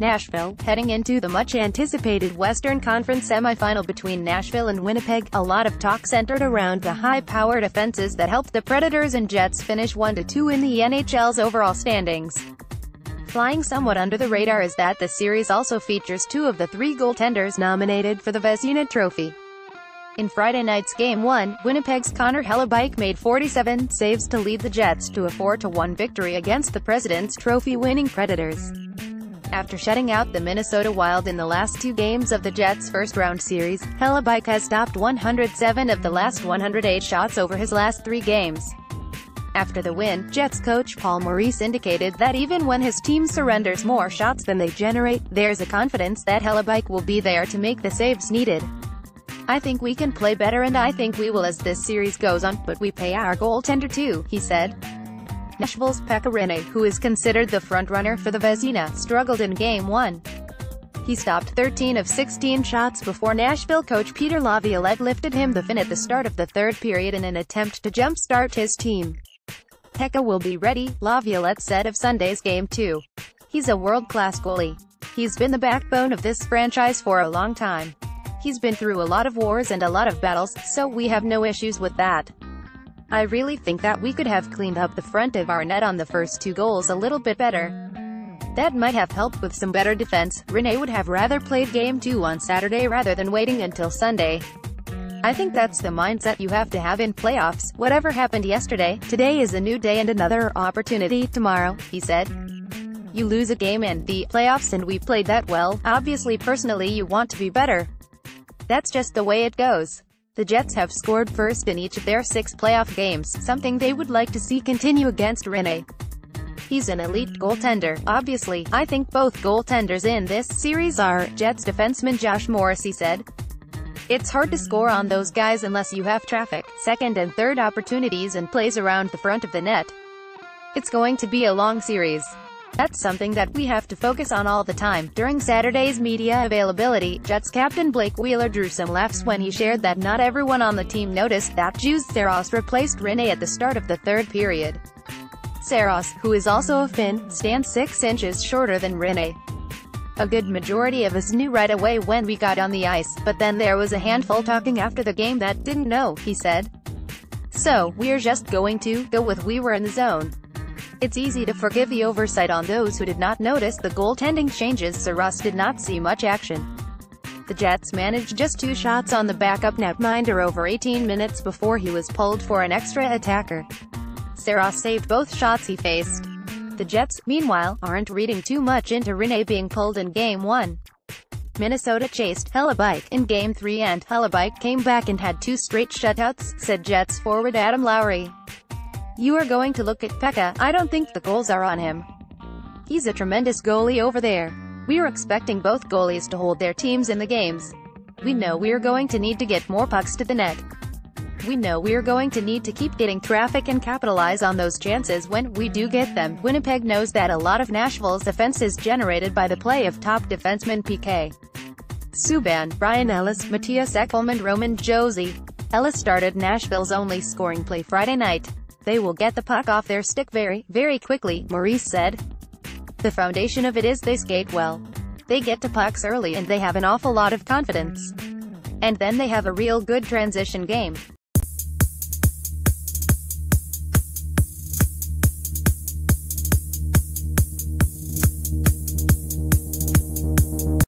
Nashville, heading into the much-anticipated Western Conference semifinal between Nashville and Winnipeg, a lot of talk centered around the high-powered offenses that helped the Predators and Jets finish 1-2 in the NHL's overall standings. Flying somewhat under the radar is that the series also features two of the three goaltenders nominated for the Vezina Trophy. In Friday night's Game 1, Winnipeg's Connor Hellebuyck made 47 saves to lead the Jets to a 4-1 victory against the President's Trophy-winning Predators. After shutting out the Minnesota Wild in the last two games of the Jets' first-round series, Hellebuyck has stopped 107 of the last 108 shots over his last three games. After the win, Jets coach Paul Maurice indicated that even when his team surrenders more shots than they generate, there's a confidence that Hellebuyck will be there to make the saves needed. I think we can play better and I think we will as this series goes on, but we pay our goaltender too, he said. Nashville's Pekka Rinne, who is considered the frontrunner for the Vezina, struggled in Game 1. He stopped 13 of 16 shots before Nashville coach Peter Laviolette lifted him the fin at the start of the third period in an attempt to jumpstart his team. Pekka will be ready, Laviolette said of Sunday's Game 2. He's a world-class goalie. He's been the backbone of this franchise for a long time. He's been through a lot of wars and a lot of battles, so we have no issues with that. I really think that we could have cleaned up the front of our net on the first two goals a little bit better. That might have helped with some better defense. Rinne would have rather played game 2 on Saturday rather than waiting until Sunday. I think that's the mindset you have to have in playoffs. Whatever happened yesterday, today is a new day and another opportunity tomorrow, he said. You lose a game in the playoffs and we played that well, obviously personally you want to be better. That's just the way it goes. The Jets have scored first in each of their six playoff games, something they would like to see continue against Rinne. He's an elite goaltender, obviously. I think both goaltenders in this series are, Jets defenseman Josh Morrissey said. It's hard to score on those guys unless you have traffic, second and third opportunities and plays around the front of the net. It's going to be a long series. That's something that we have to focus on all the time. During Saturday's media availability, Jets captain Blake Wheeler drew some laughs when he shared that not everyone on the team noticed that Juuse Saros replaced Rinne at the start of the third period. Saros, who is also a Finn, stands 6 inches shorter than Rinne. A good majority of us knew right away when we got on the ice, but then there was a handful talking after the game that didn't know, he said. So, we're just going to go with we were in the zone. It's easy to forgive the oversight on those who did not notice the goaltending changes Saros did not see much action. The Jets managed just two shots on the backup netminder over 18 minutes before he was pulled for an extra attacker. Saros saved both shots he faced. The Jets, meanwhile, aren't reading too much into Rinne being pulled in Game 1. Minnesota chased Hellebuyck in Game 3 and Hellebuyck came back and had two straight shutouts, said Jets forward Adam Lowry. You are going to look at Pekka, I don't think the goals are on him. He's a tremendous goalie over there. We are expecting both goalies to hold their teams in the games. We know we are going to need to get more pucks to the net. We know we are going to need to keep getting traffic and capitalize on those chances when we do get them. Winnipeg knows that a lot of Nashville's offense is generated by the play of top defenseman PK. Subban, Ryan Ellis, Mattias Ekholm and Roman Josi. Ellis started Nashville's only scoring play Friday night. They will get the puck off their stick very, very quickly, Maurice said. The foundation of it is they skate well. They get to pucks early and they have an awful lot of confidence. And then they have a real good transition game.